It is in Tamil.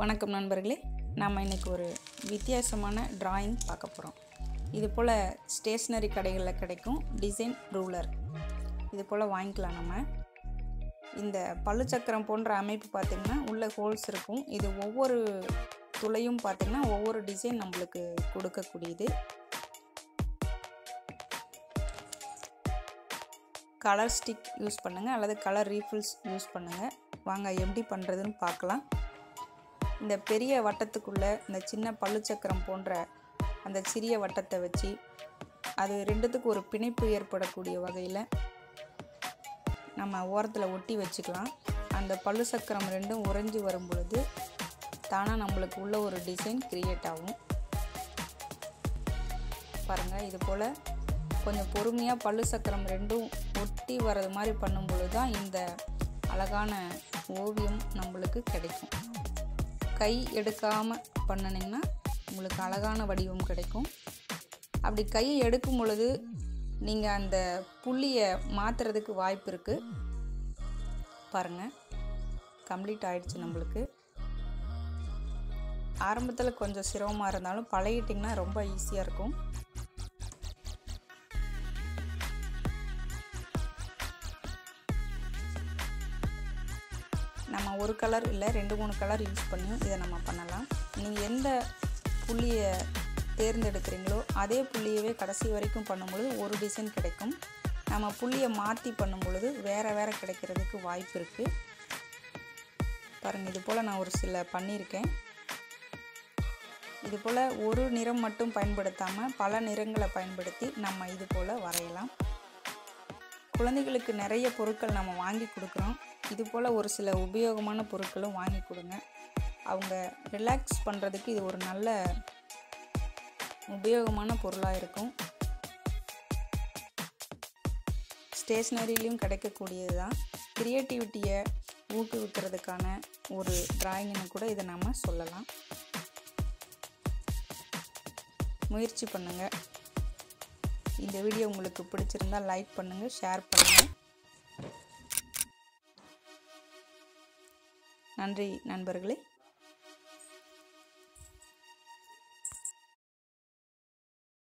வணக்கம் நண்பர்களே நாம் இன்றைக்கி ஒரு வித்தியாசமான டிராயிங் பார்க்க போகிறோம் இது போல் ஸ்டேஷ்னரி கடைகளில் கிடைக்கும் டிசைன் ரூலர் இது போல் வாங்கிக்கலாம் நம்ம இந்த பழுச்சக்கரம் போன்ற அமைப்பு பார்த்திங்கன்னா உள்ள ஹோல்ஸ் இருக்கும். இது ஒவ்வொரு துளையும் பார்த்திங்கன்னா ஒவ்வொரு டிசைன் நம்மளுக்கு கொடுக்கக்கூடியது. கலர் ஸ்டிக் யூஸ் பண்ணுங்கள் அல்லது கலர் ரீஃபில்ஸ் யூஸ் பண்ணுங்கள் வாங்க எப்படி பண்ணுறதுன்னு பார்க்கலாம். இந்த பெரிய வட்டத்துக்குள்ளே இந்த சின்ன பழுச்சக்கரம் போன்ற அந்த சிறிய வட்டத்தை வச்சு அது ரெண்டுத்துக்கு ஒரு பிணைப்பு ஏற்படக்கூடிய வகையில் நம்ம ஓரத்தில் ஒட்டி வச்சுக்கலாம். அந்த பல்லு சக்கரம் ரெண்டும் உறைஞ்சி வரும் பொழுது தானாக நம்மளுக்கு உள்ள ஒரு டிசைன் க்ரியேட் ஆகும். பாருங்கள் இது போல் கொஞ்சம் பொறுமையாக பல்லு சக்கரம் ரெண்டும் ஒட்டி வர்றது மாதிரி பண்ணும்பொழுது தான் இந்த அழகான ஓவியம் நம்மளுக்கு கிடைக்கும். கை எடுக்காமல் பண்ணினீங்கன்னா உங்களுக்கு அழகான வடிவம் கிடைக்கும். அப்படி கையை எடுக்கும் பொழுது நீங்கள் அந்த புள்ளியை மாற்றுறதுக்கு வாய்ப்பு இருக்குது பாருங்கள் கம்ப்ளீட் ஆயிடுச்சு நம்மளுக்கு. ஆரம்பத்தில் கொஞ்சம் சிரமமாக இருந்தாலும் பழகிட்டிங்கன்னா ரொம்ப ஈஸியாக இருக்கும். நம்ம ஒரு கலர் இல்லை ரெண்டு மூணு கலர் யூஸ் பண்ணியும் இதை நம்ம பண்ணலாம். நீங்கள் எந்த புள்ளியை தேர்ந்தெடுக்கிறீங்களோ அதே புள்ளியவே கடைசி வரைக்கும் பண்ணும்பொழுது ஒரு டிசைன் கிடைக்கும். நம்ம புள்ளியை மாற்றி பண்ணும் பொழுது வேறு வேறு கிடைக்கிறதுக்கு வாய்ப்பு இருக்குது பாருங்கள் இது போல் நான் ஒரு சில பண்ணியிருக்கேன். இது போல் ஒரு நிறம் மட்டும் பயன்படுத்தாமல் பல நிறங்களை பயன்படுத்தி நம்ம இது போல் வரையலாம். குழந்தைகளுக்கு நிறைய பொருட்கள் நம்ம வாங்கி கொடுக்குறோம். இது போல் ஒரு சில உபயோகமான பொருட்களும் வாங்கி கொடுங்க. அவங்க ரிலாக்ஸ் பண்ணுறதுக்கு இது ஒரு நல்ல உபயோகமான பொருளாக இருக்கும். ஸ்டேஷ்னரிலையும் கிடைக்கக்கூடியது தான் க்ரியேட்டிவிட்டியை ஊக்குவிக்கிறதுக்கான ஒரு டிராயிங்னு கூட இதை நம்ம சொல்லலாம். முயற்சி பண்ணுங்கள் இந்த வீடியோ உங்களுக்கு பிடிச்சிருந்தால் லைக் பண்ணுங்கள் ஷேர் பண்ணுங்கள் நன்றி நண்பர்களே.